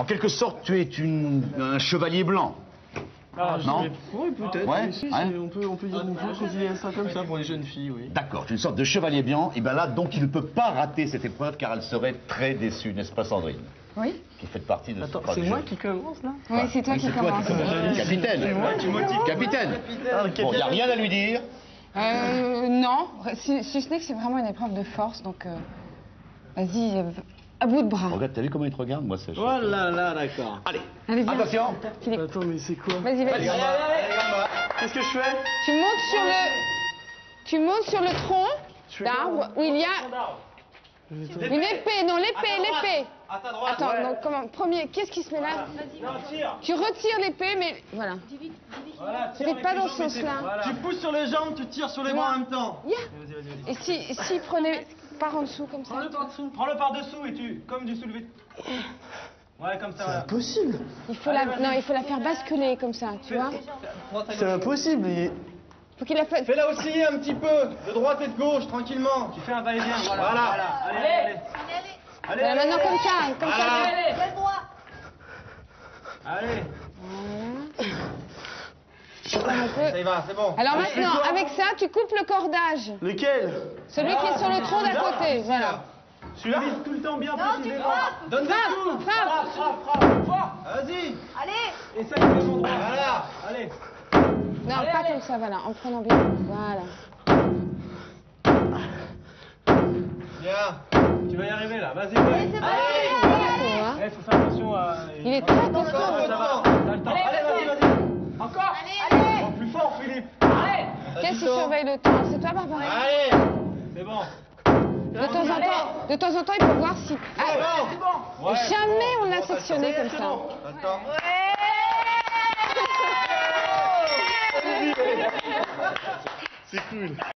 En quelque sorte, tu es une, un chevalier blanc. Ah, je Non Oui, peut-être. Ouais, oui, si, ouais. si, on, peut, on peut dire on peut considérer ça comme ça pour les jeunes filles, oui. D'accord, tu es une sorte de chevalier blanc. Et bien là, donc, il ne peut pas rater cette épreuve car elle serait très déçue, n'est-ce pas, Sandrine? Oui Qui fait partie de Attends, c'est moi qui commence là? Oui, c'est toi Oui, qui c'est toi commence. qui commence. Capitaine. Capitaine. Ah, Bon, il n'y a rien à lui dire. Euh, non, si, si ce n'est que c'est vraiment une épreuve de force, donc euh, vas-y, euh, à bout de bras. Regarde, t'as vu comment il te regarde Moi, c'est. Oh là là, d'accord. Allez, Allez, viens. attention. Philippe. Attends, mais c'est quoi Vas-y, vas-y. Qu'est-ce que je fais Tu montes sur le, tu montes sur le tronc d'arbre où il y a une épée. Non, l'épée, l'épée. Attends, donc comment Premier, qu'est-ce qui se met là Tu retires l'épée, mais voilà. Vite pas dans ce sens-là. Tu pousses sur les jambes, tu tires sur les bras en même temps. Ya. Et si, si prenez par en dessous comme ça. Prends-le par-dessous et tu, comme du soulevé. Ouais, comme ça. voilà. Impossible Il faut la, non, il faut la faire basculer comme ça, tu vois. C'est impossible il- Faut qu'il la fasse. Fais-la osciller un petit peu, de droite et de gauche, tranquillement. Tu fais un va-et-vient, voilà. Voilà. Allez, allez. Allez, Voilà, maintenant comme ça, comme ça. allez. Attends un peu. Ça y va, c'est bon. Alors maintenant, avec ça, tu coupes le cordage. Lequel Celui qui est sur le tronc d'à côté, voilà. Tu vises tout le temps bien précisément. Donne des Frappe, coups. frappe. Frappe, frappe, frappe. Vas-y. Allez. Essaye de mon droit. Voilà. Allez. Non, pas comme ça, voilà, en prenant bien. Voilà. Bien. Tu vas y arriver là, vas-y. Allez. Tu vois Il faut faire attention à... Il est très Encore qui surveille le temps C'est toi, Barbara Allez. C'est bon. De temps en temps, de temps en temps, il faut voir si. Ah, bon. Ouais. jamais on l'a sectionné comme ça. Attends. C'est cool